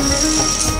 Música